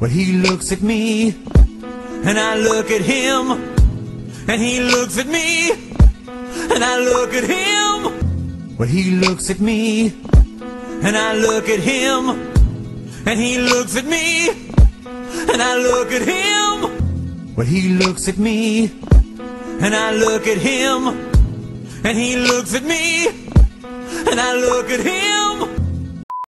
Well, he looks at me, and I look at him, and he looks at me, and I look at him. Well, he looks at me, and I look at him, and he looks at me, and I look at him. Well, he looks at me, and I look at him, and he looks at me, and I look at him.